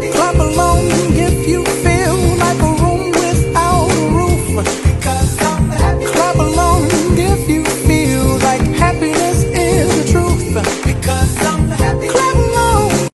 Clap along.